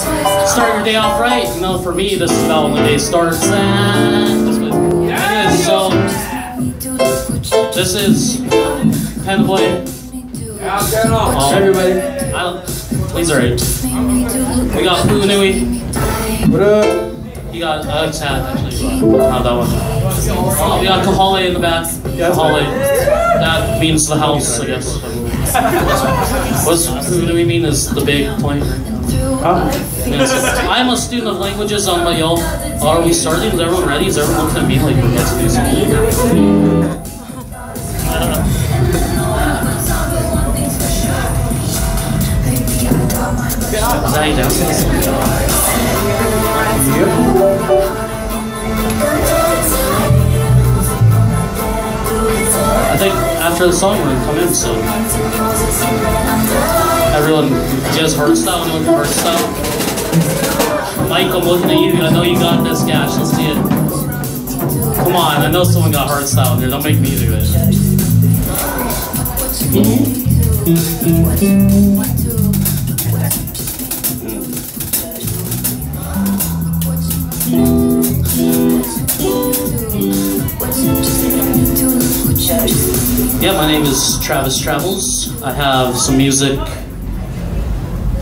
start your day off right. You know, for me, this is about when the day starts. And anyways, so this is pen play. Um, Everybody. I don't, please alright. We got Unui. What up? You got uh, Tad actually. but Not that one. Uh, we got Kahale in the back. Kahale. That means the house, I guess. What's we mean is the big point. Huh? Yes. I'm a student of languages on my own. Are we starting? Is everyone ready? Is everyone looking at me like we're about to do something? I don't know. Is that how you dance? I think after the song gonna come in, so everyone, you guys heard style? Anyone heard style? Mike, I'm looking at you. I know you got this, Gash. Let's see it. Come on, I know someone got hard style here. Don't make me do it. Yeah, my name is Travis Travels. I have some music.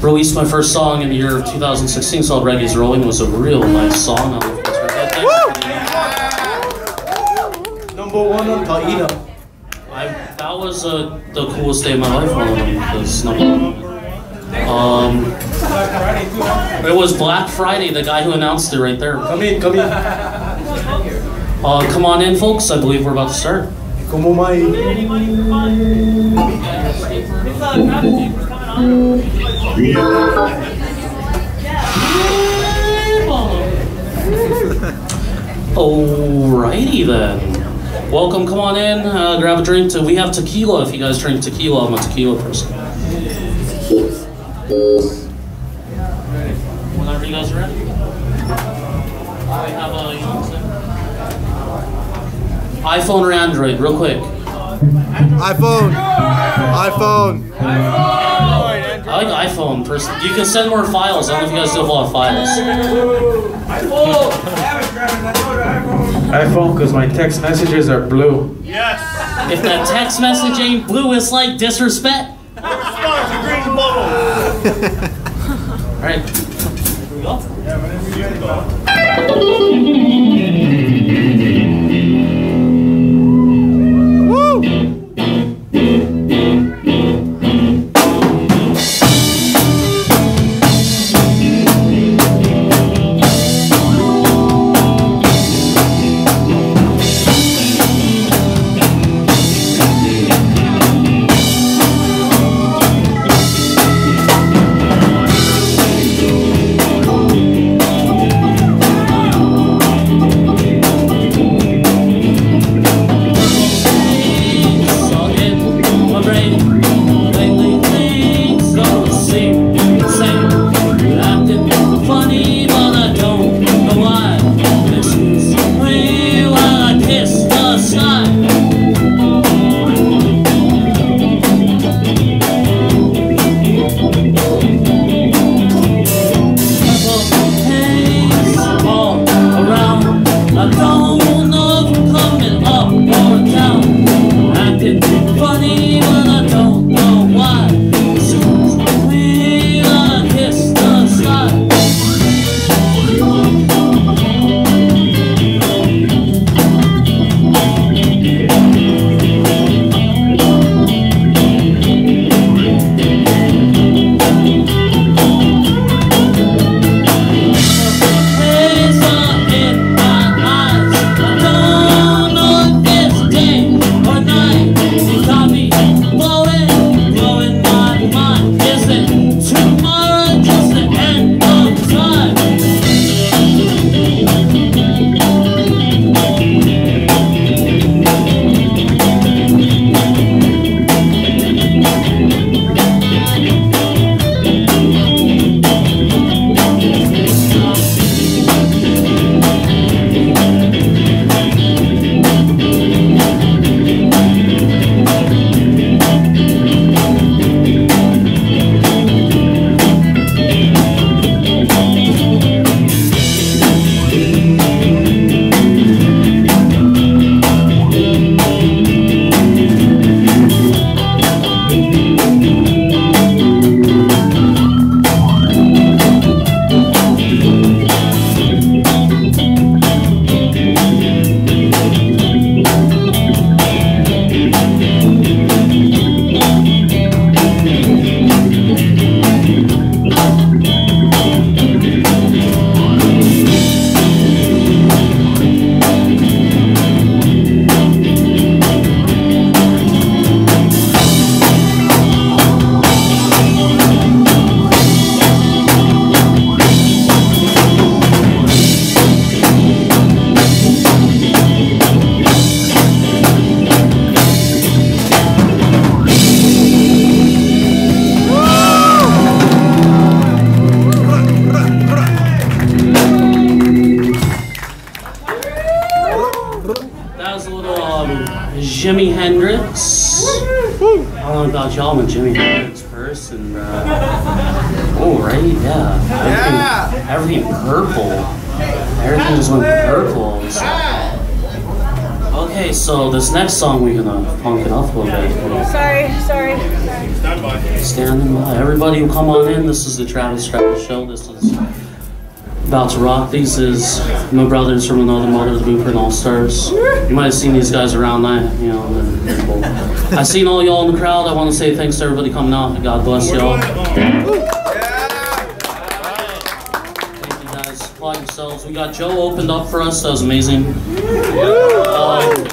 Released my first song in the year of 2016 called Reggae's Rolling. It was a real nice song. I don't know if you guys heard that. Thank you. Number one on Taina. I, that was uh, the coolest day of my life. One of number one. Um, it was Black Friday. The guy who announced it right there. Come in, come in. Uh, come on in, folks. I believe we're about to start. Komo mai. Alrighty then. Welcome, come on in, uh, grab a drink. We have tequila if you guys drink tequila. I'm a tequila person. Whenever you guys are ready. I have a, iPhone or Android, real quick. iPhone. iPhone. I like iPhone. Person, you can send more files. I don't know if you guys do have a lot of files. iPhone, because my text messages are blue. Yes. If that text message ain't blue, it's like disrespect. Alright. Here we go. Jimi song we're gonna punk it up a little bit. Sorry, sorry. Standing by. Everybody will come on in. This is the Travis Travis Show. This is about to rock. These is my brothers from another mother, the Blueprint All Stars. You might have seen these guys around. I, you know, they're- they're cool. I seen all y'all in the crowd. I want to say thanks to everybody coming out. God bless y'all. Thank you guys. Applaud yourselves. We got Joe opened up for us. That was amazing. Um,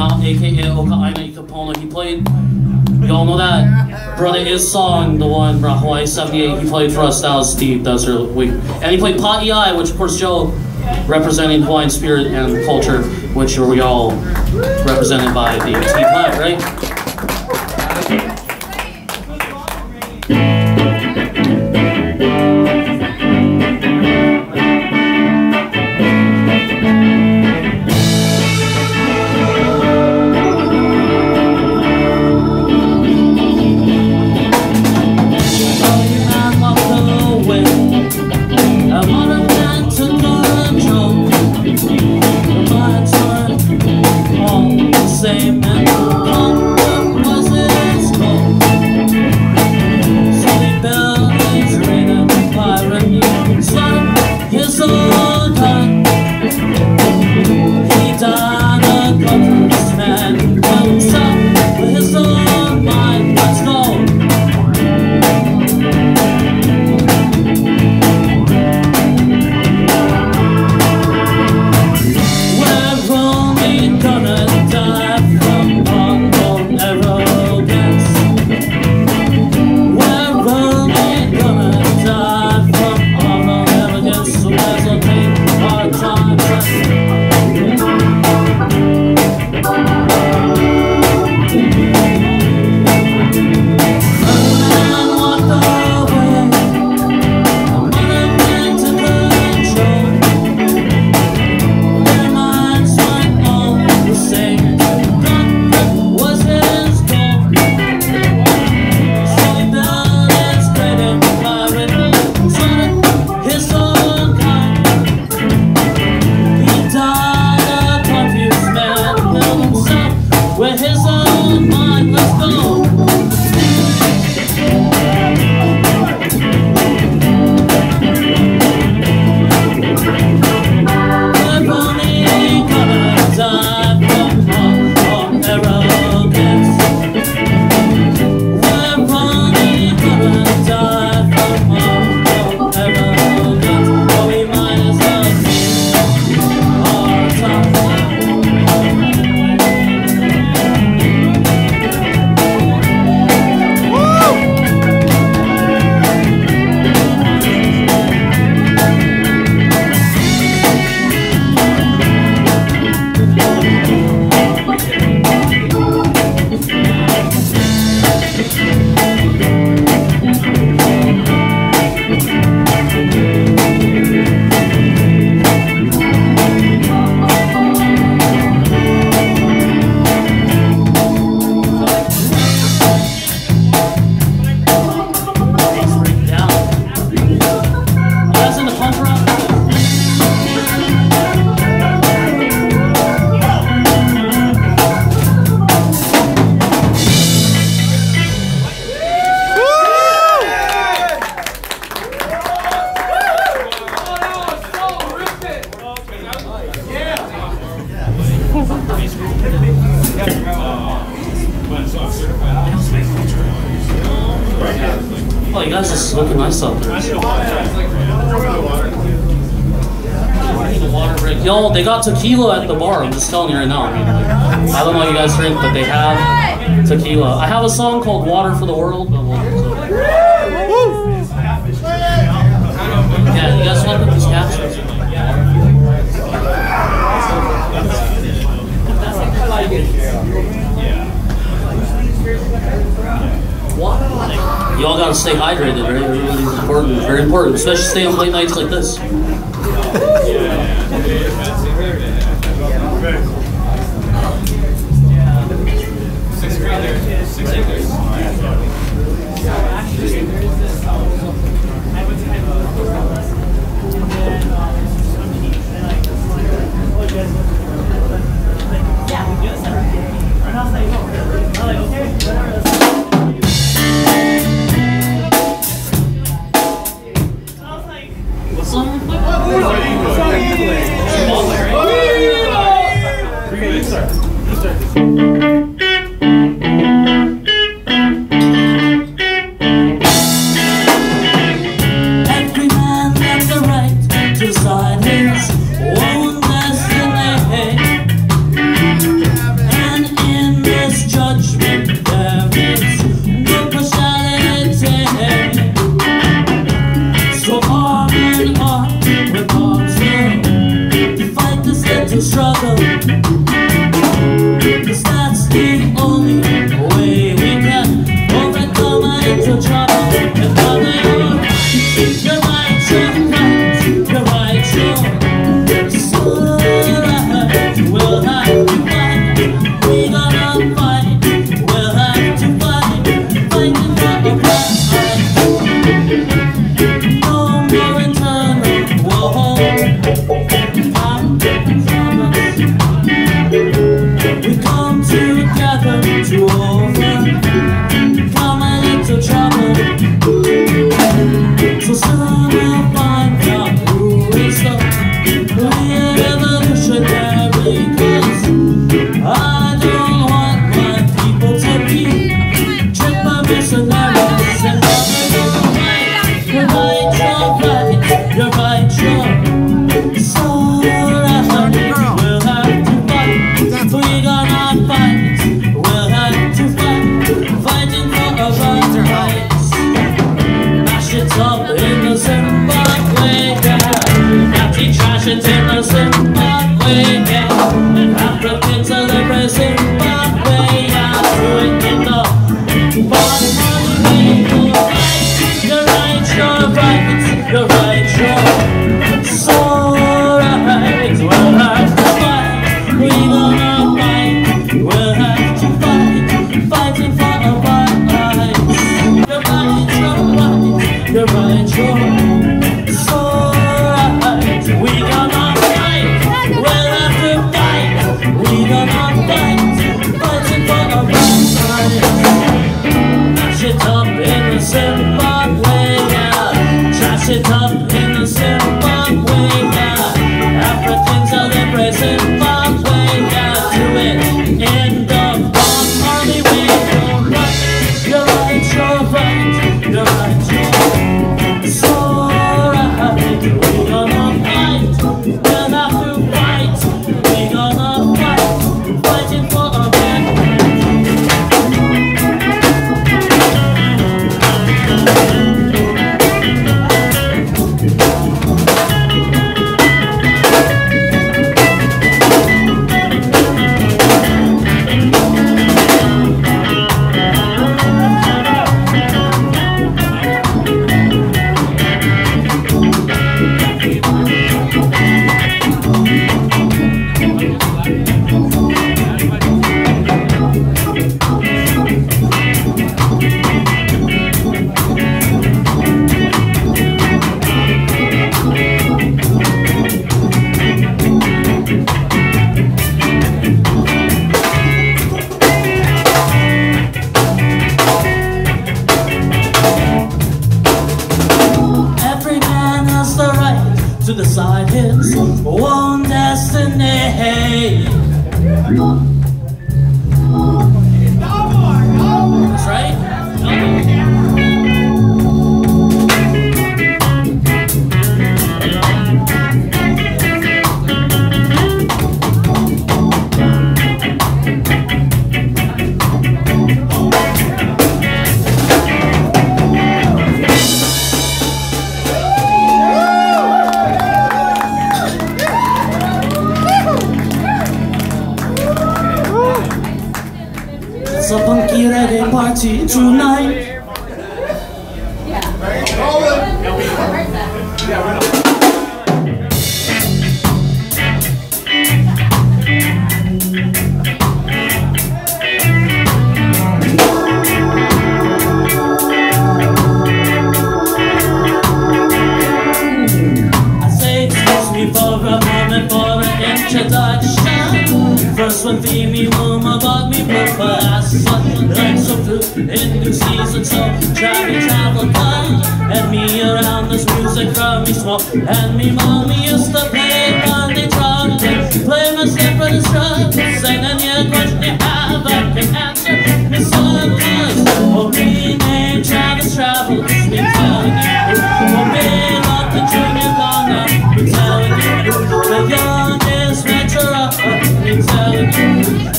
Aka Oka'ina Ikapona. He played, y'all know that Brother Iz song, the one from Hawaii 78. He played for us. That was deep. That was. And he played Pa'iai, which of course Joe representing Hawaiian spirit and culture, which we all represented by the T flag, right? Tequila at the bar. I'm just telling you right now. I mean, like, I don't know what you guys drink, but they have tequila. I have a song called "Water for the World." But we'll, yeah, you guys want to put these captions? You all gotta stay hydrated, right? Everybody's important, very important, especially stay on late nights like this.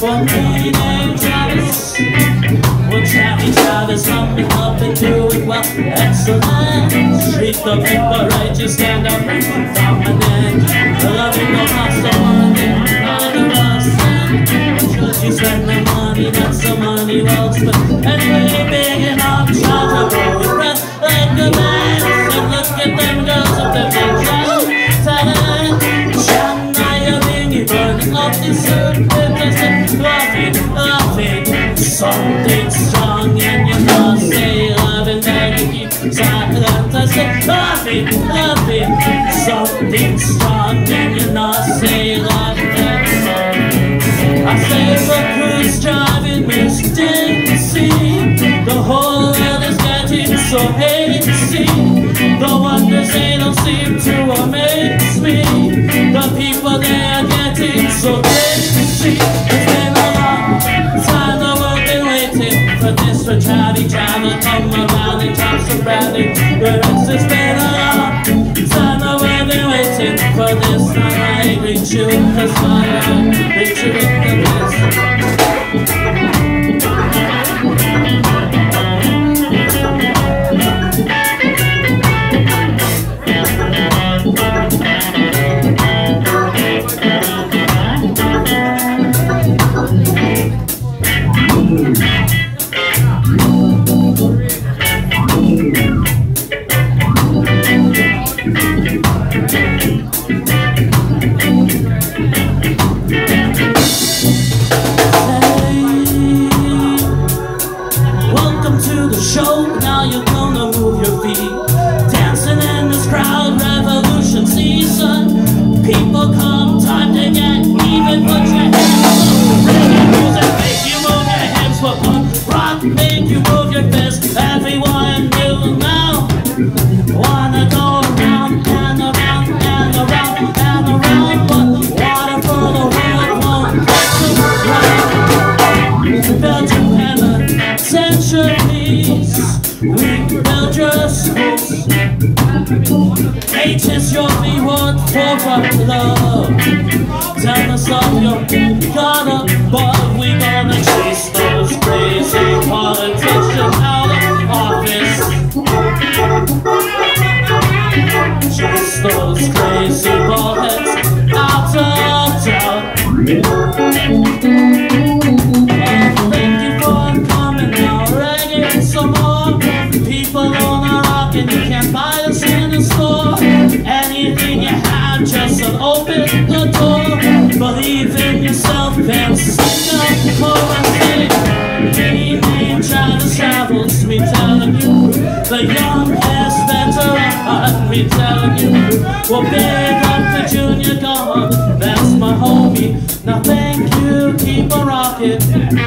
for me and Travis. We'll tell each other something up do it well. Excellent. Treat the right, just stand up and dominant. The loving of us, the one in all of us. Should you spend the money, that's the money well spent. And we'll be big enough, chargeable. nothing, nothing. Something's starting and I say like that song. I say the crew's driving me stingy. The whole world is getting so hazy. The wonders they don't seem to amaze me. The people they are getting so dizzy. a chatty chatter on my valley tops of brandy Where else is better we've been waiting for this time I reach you. Cause my heart reach you.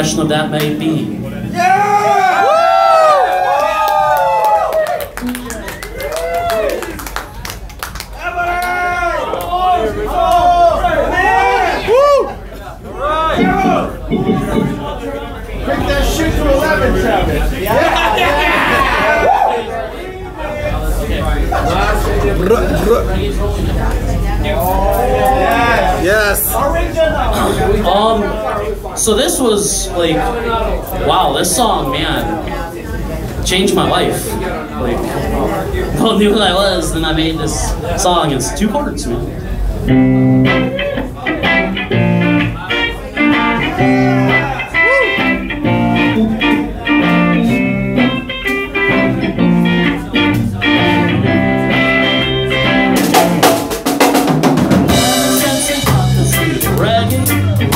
professional that may be It's two chords, man.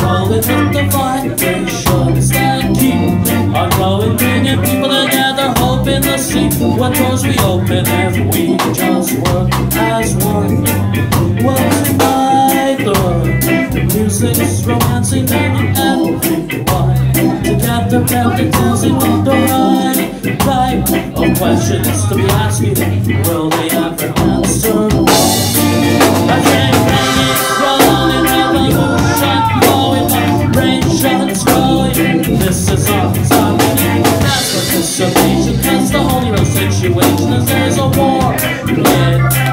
Rolling with the What doors we open if we just work as one? What I thought music's romancing and everyone together baptizing on the right type of questions to be asking. Will they ever answer? I can't This is our time. That's what this should be situations, there's a war.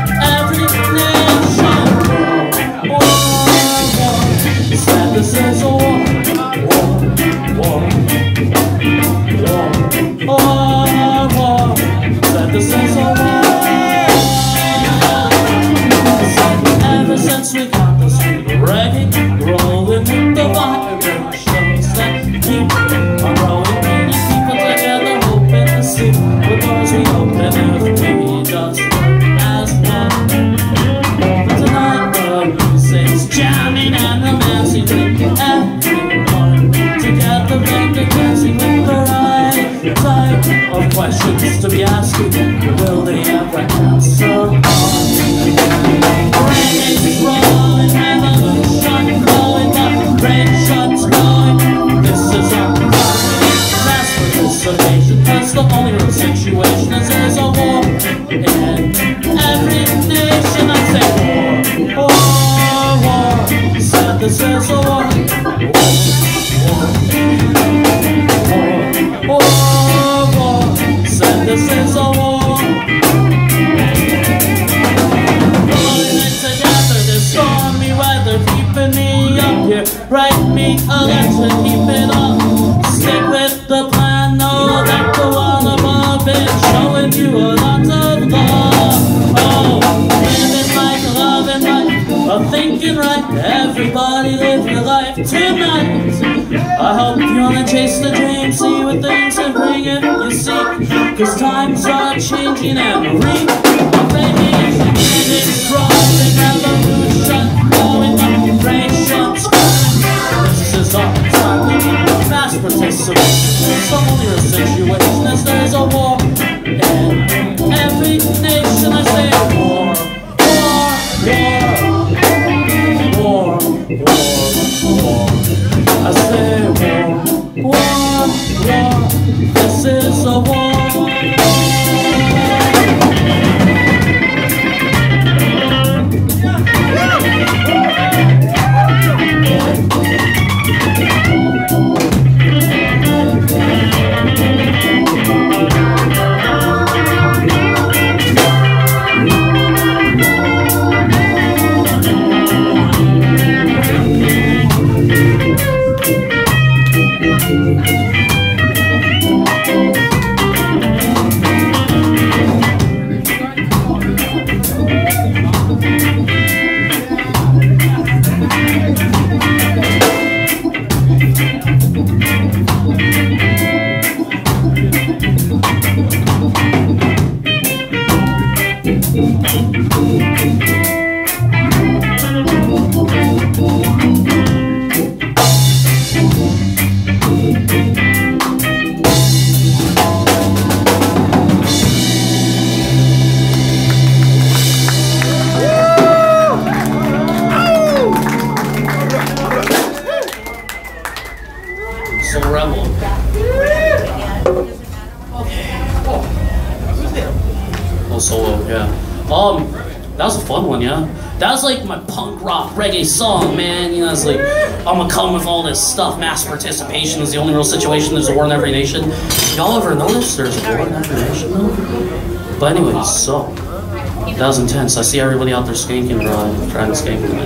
I'm gonna come with all this stuff. Mass participation is the only real situation. There's a war in every nation. Y'all ever notice there's a war in every nation? Though? But anyways, so that was intense. I see everybody out there skanking, bro. I'm trying to skank them. I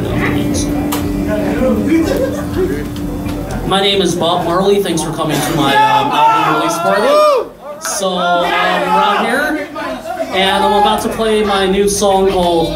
know My name is Bob Marley. Thanks for coming to my um, album release party. So um, we're out here, and I'm about to play my new song called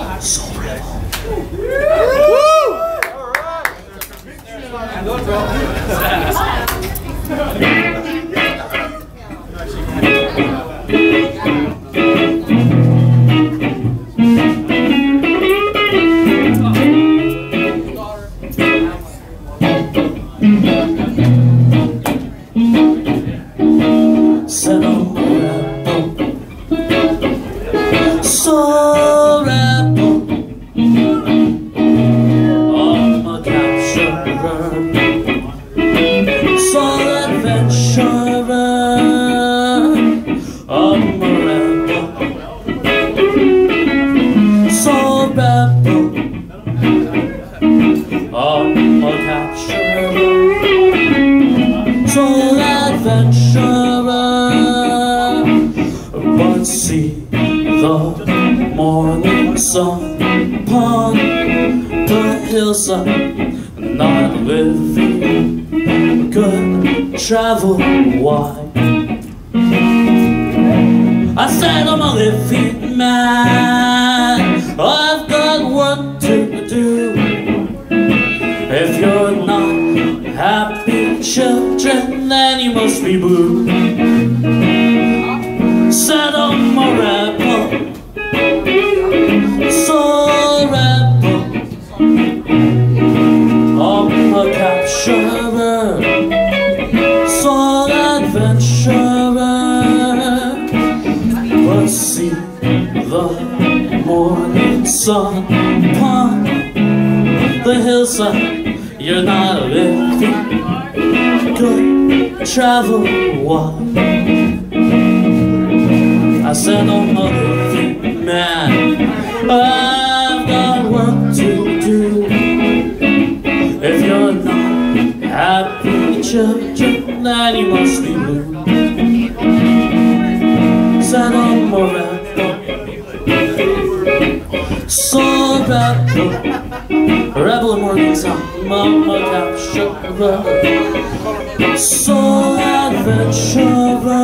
man, you must be moved. Set on more rap. Song. Rebel and Morgan song. Mama Sugar. Soul adventure.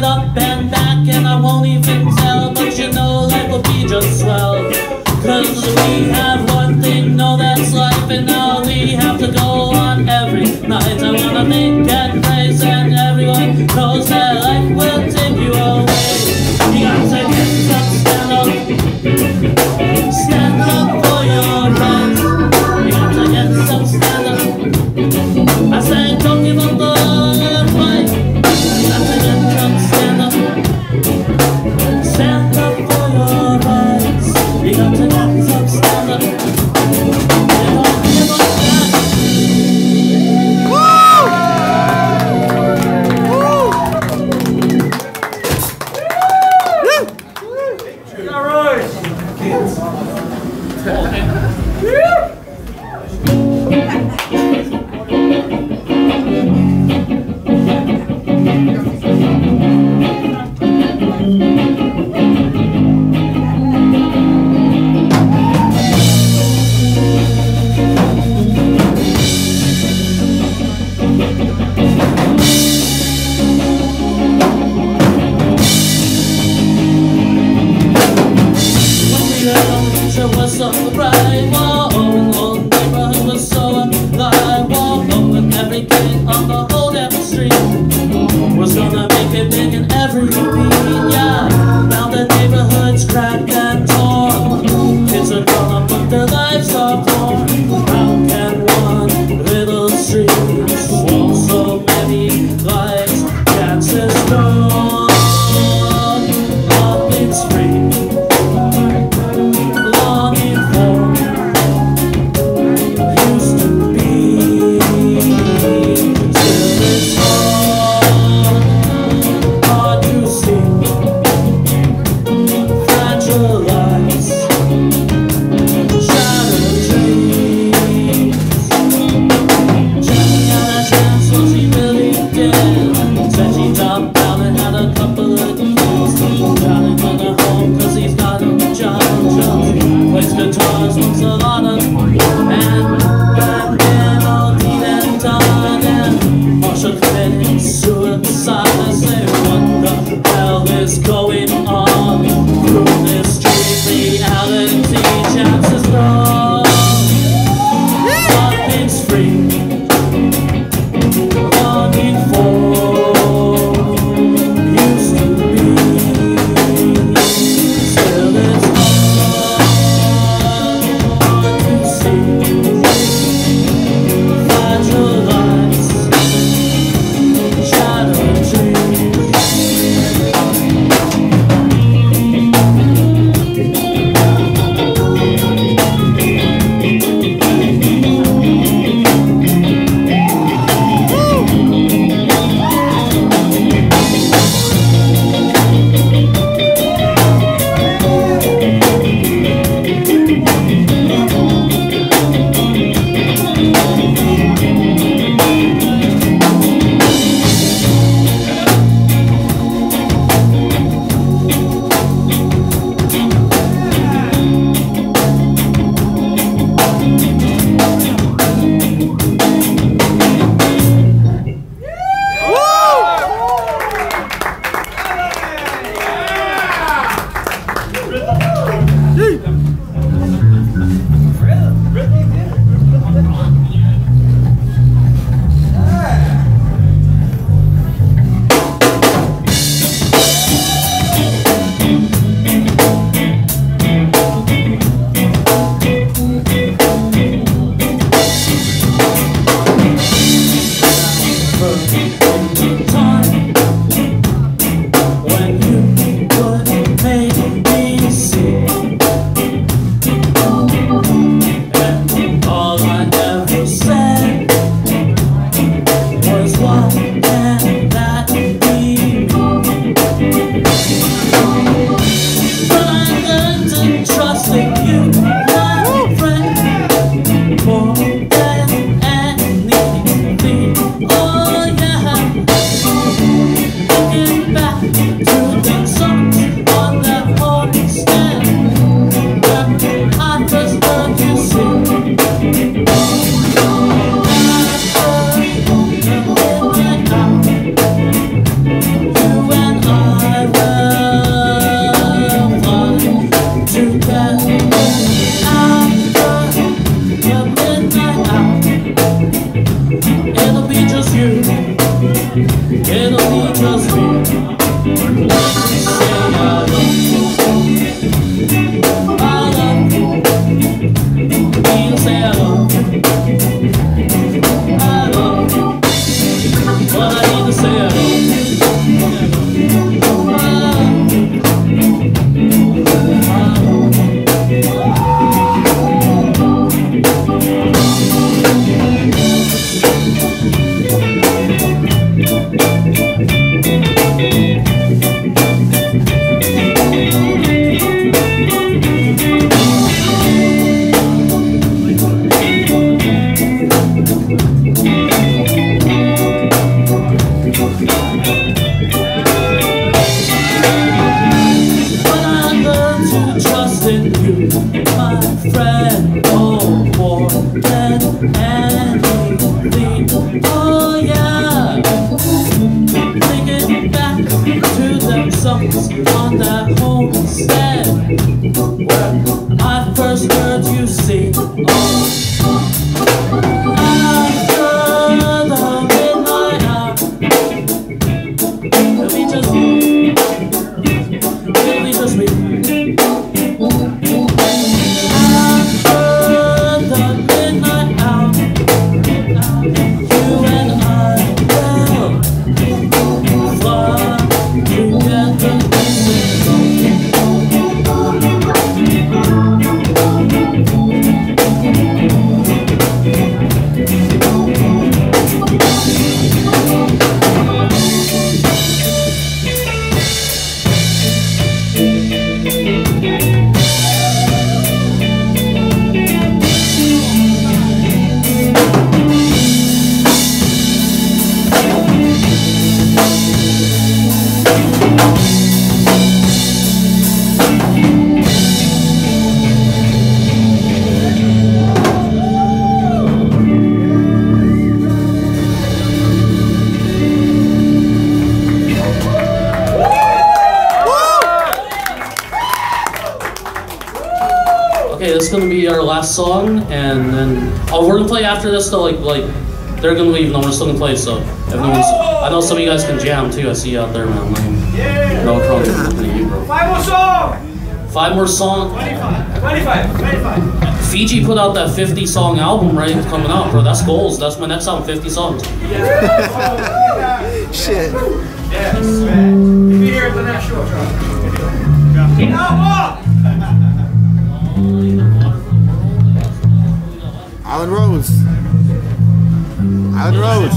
it up and back and I won't even tell But you know life will be just swell. Cause we have play after. Like like they're gonna leave, No then we're still gonna play. So if anyone's, I know some of you guys can jam too. I see you out there, man. Like, yeah. No problem you, bro. Five more songs. Five more songs. 25. 25. 25. Fiji put out that 50 song album, right? Coming out, bro. That's goals. That's my next album, 50 songs. Yeah. Shit. Yes, man. If you hear it, the next show, Now Island Rose.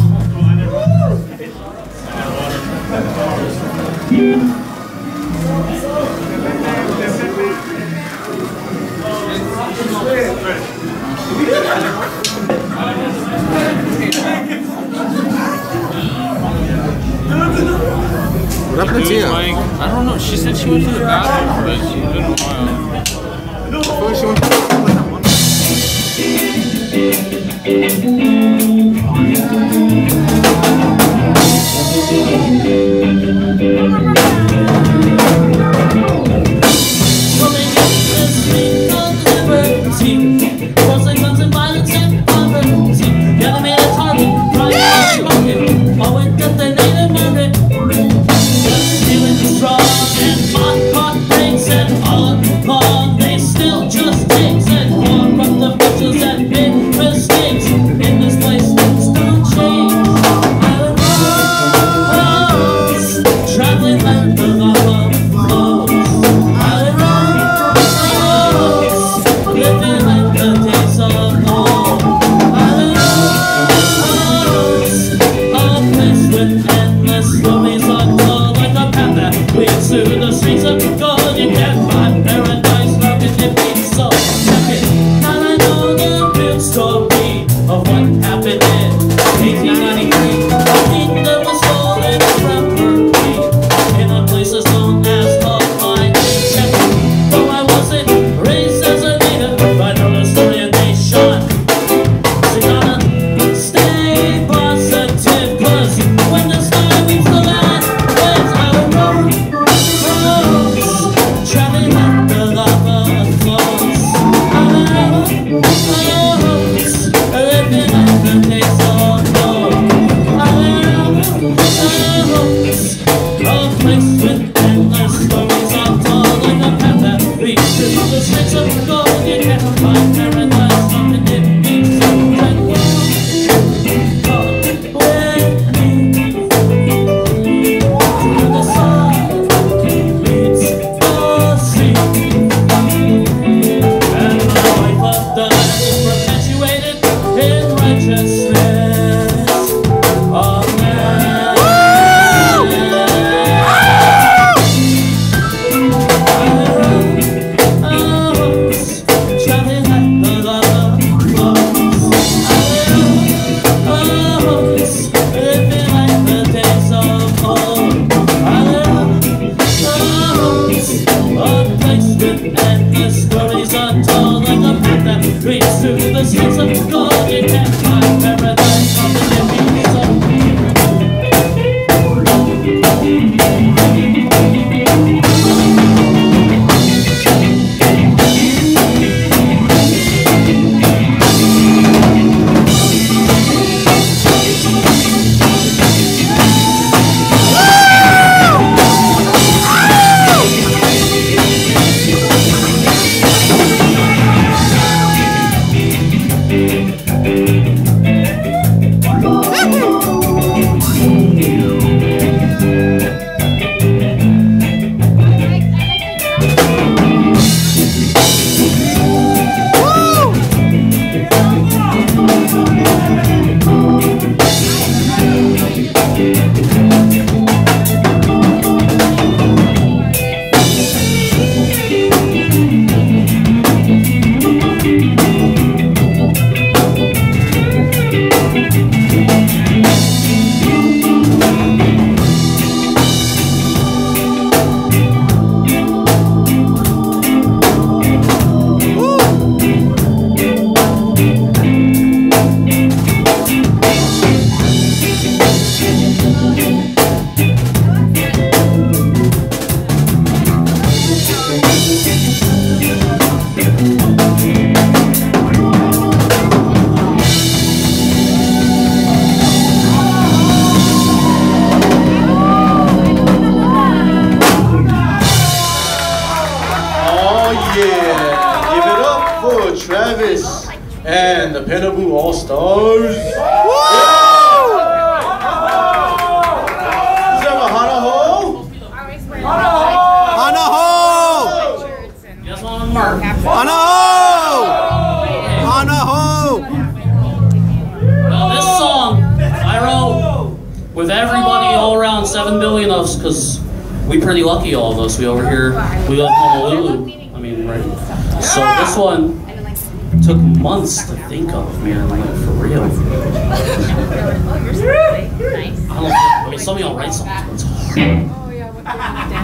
What happened to Tia? I don't know. She said she went to the bathroom, but she's been a while. I she went to Thank you. tell me I'll write something. Oh, yeah,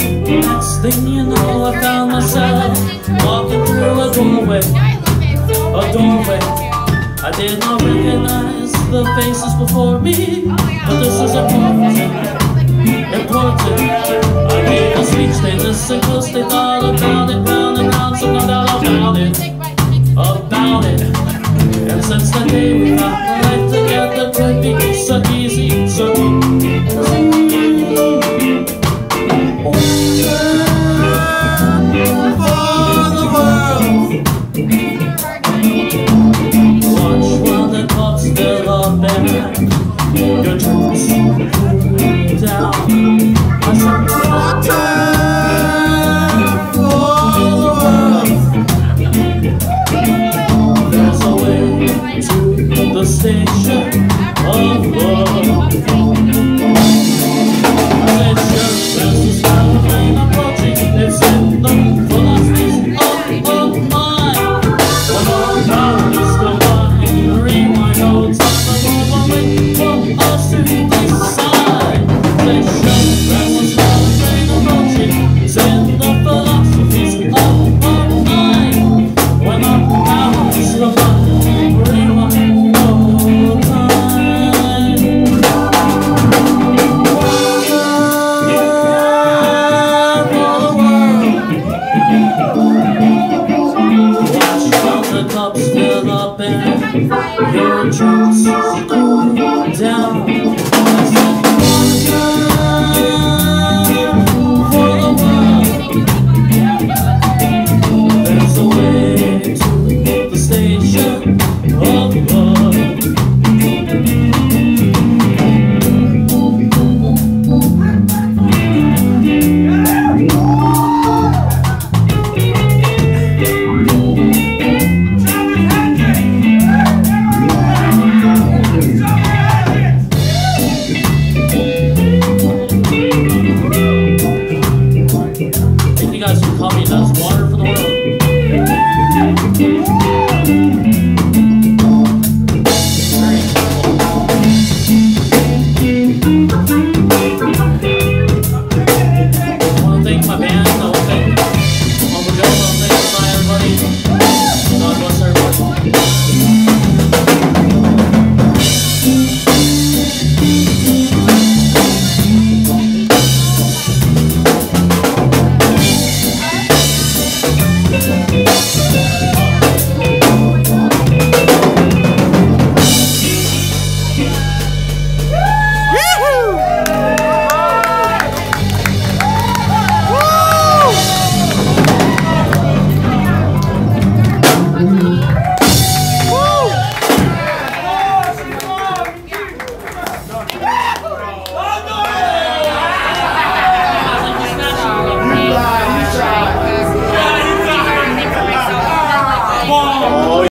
Next thing you know, I found myself walking through a doorway, a doorway. I did not recognize the faces before me, but this is important, important. I gave a speech, they listened close, they thought about it, round and round, so found out about it, about it. And since that day, we found life together.